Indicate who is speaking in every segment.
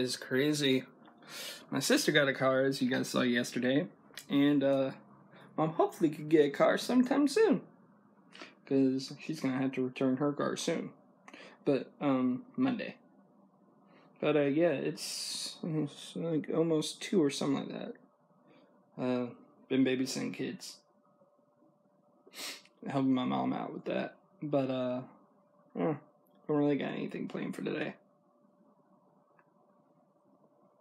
Speaker 1: is crazy. My sister got a car, as you guys saw yesterday, and uh, mom hopefully could get a car sometime soon, because she's gonna have to return her car soon, but um Monday. But uh, yeah, it's, it's like almost two or something like that. Uh, been babysitting kids, helping my mom out with that, but uh, eh, don't really got anything planned for today.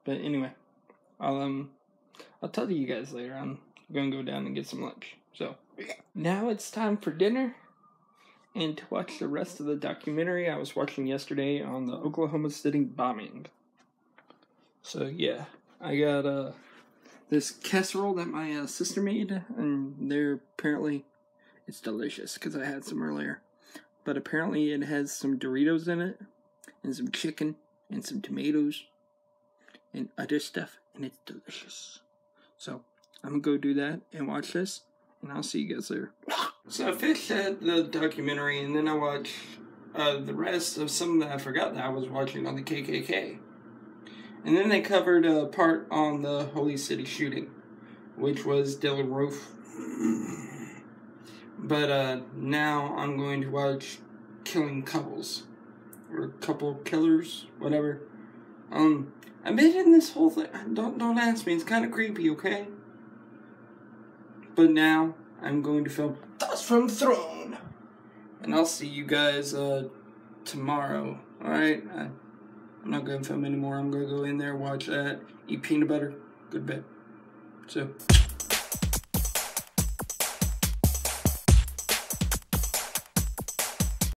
Speaker 1: But anyway, I'll um I'll tell you guys later. I'm gonna go down and get some lunch. So now it's time for dinner and to watch the rest of the documentary I was watching yesterday on the Oklahoma City bombing. So yeah, I got uh this casserole that my uh, sister made, and they're apparently it's delicious because I had some earlier. But apparently it has some Doritos in it, and some chicken, and some tomatoes, and other stuff, and it's delicious. So I'm gonna go do that and watch this, and I'll see you guys later. So I finished the documentary, and then I watched uh, the rest of some that I forgot that I was watching on the KKK. And then they covered a part on the Holy City shooting, which was Dylann Roof. But uh, now I'm going to watch Killing Couples. Or Couple Killers, whatever. Um, Been in this whole thing. Don't, don't ask me, it's kind of creepy, okay? But now I'm going to film Thoughts from Throne. And I'll see you guys uh, tomorrow, alright? I'm not going to film anymore. I'm going to go in there, watch that, eat peanut butter, good bed. So.